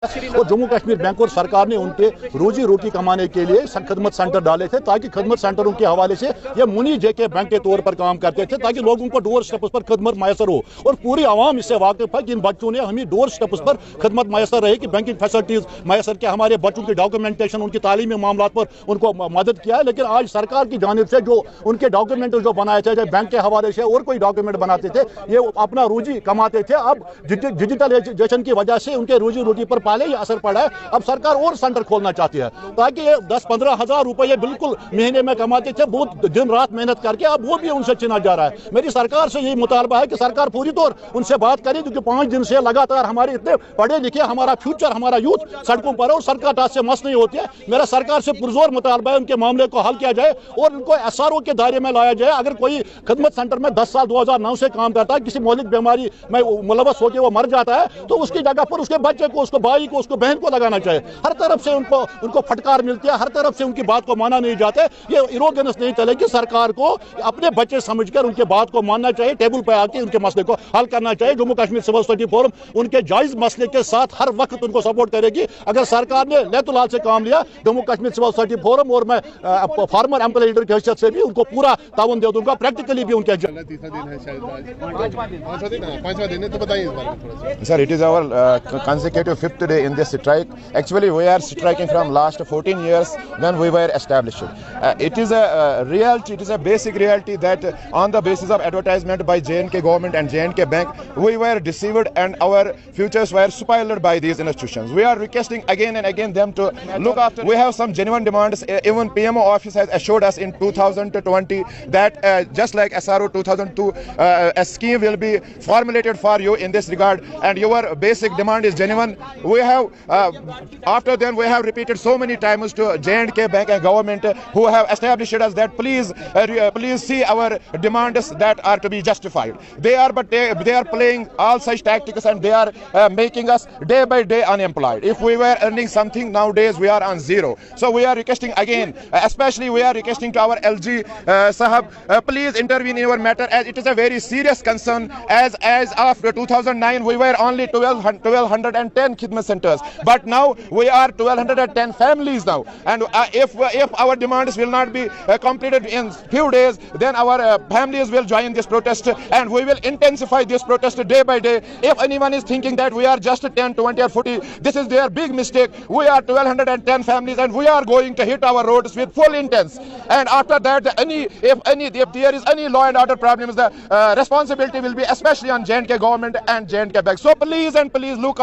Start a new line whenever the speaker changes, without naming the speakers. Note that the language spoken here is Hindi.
और जम्मू कश्मीर बैंक और सरकार ने उनके रोजी रोटी कमाने के लिए खदमत सेंटर डाले थे ताकि खदमत सेंटरों के हवाले से ये मुनी जे के बैंक के तौर पर काम करते थे ताकि लोगों को डोर स्टेप्स पर खदमत मैसर हो। और पूरी आवाम इससे वाकिफ है कि इन बच्चों ने हमें डोर स्टेप्स पर खदमत मैसर रहे कि बैंकिंग फैसिलिटीज़ मैसर के हमारे बच्चों की डॉक्यूमेंटेशन उनकी तालीमी मामला पर उनको मदद किया लेकिन आज सरकार की जानब से जो उनके डॉक्यूमेंट जो बनाए थे चाहे बैंक के हवाले से और कोई डॉक्यूमेंट बनाते थे, ये अपना रोजी कमाते थे। अब डिजिटलाइजेशन की वजह से उनके रोजी रोटी पर पहले ही असर पड़ा है। अब सरकार और सेंटर खोलना चाहती है। ताकि ये दस पंद्रह हज़ार रुपये बिल्कुल महीने में कमाते थे, बहुत दिन रात मेहनत करके, अब वो भी उनसे चिना जा रहा है। मेरी सरकार से यही मुतालबा है कि सरकार पूरी तौर उनसे बात करे, क्योंकि पाँच दिन से लगातार हमारे इतने पढ़े लिखे हमारा फ्यूचर, हमारा यूथ सड़कों पर और सरकार टास से मस नहीं होती है। मेरा सरकार से पुरजोर मुतालबा है, उनके मामले को हल किया जाए और उनको एस के दायरे में लाया जाए। अगर कोई खदमत सेंटर में दस साल, दो हज़ार नौ से काम करता है, किसी मौलिक बीमारी में मुलवस होकर वो मर जाता है तो उसकी जगह पर उसके बच्चे को, उसको भाई को उसको बहन को लगाना चाहिए। हर तरफ़ से उनको उनको फटकार मिलती है हर तरफ़ से उनकी बात को माना नहीं जाता ये इरोगेंस नहीं चलेगी सरकार को अपने बच्चे समझकर उनके बात को मानना चाहिए टेबल पर आके उनके मसले को हल करना चाहिए। Jammu Kashmir civil society forum उनके जायज़ मसले के साथ हर वक्त उनको सपोर्ट करेगी। अगर सरकार ने लेतुलाल से काम लिया Jammu Kashmir civil society forum और मैं फार्मर एम्प्लॉय लीडर की हैसियत से भी उनको पूरा ताउन दे दूँगा। प्रैक्टिकली भी उनके
Sir, it is our uh, consecutive fifth day in this strike. Actually, we are striking from last 14 years when we were established. Uh, it is a uh, reality, it is a basic reality that uh, on the basis of advertisement by JNK government and JNK bank, we were deceived and our futures were spoiled by these institutions. We are requesting again and again them to look after. We have some genuine demands. Even PMO office has assured us in 2020 that uh, just like SRO 2002, uh, a scheme will be formulated for you in this regard and your basic demand is genuine. We have, uh, after then we have repeated so many times to J&K Bank and government who have established us that please, uh, please see our demands that are to be justified. They are, but they, they are playing all such tactics and they are uh, making us day by day unemployed. If we were earning something nowadays, we are on zero. So we are requesting again, especially we are requesting to our LG uh, Sahab, uh, please intervene in our matter as it is a very serious concern as as of 2009 we were only 12, 1210 khidmat centers. But now we are 1210 families now. And uh, if if our demands will not be uh, completed in few days then our uh, families will join this protest and we will intensify this protest day by day. If anyone is thinking that we are just 10 20 or 40 this is their big mistake. We are 1210 families and we are going to hit our roads with full intense and after that any if any if there is any law and order problems the uh, responsibility will be especially on JNK government and JNK bank. So please and please look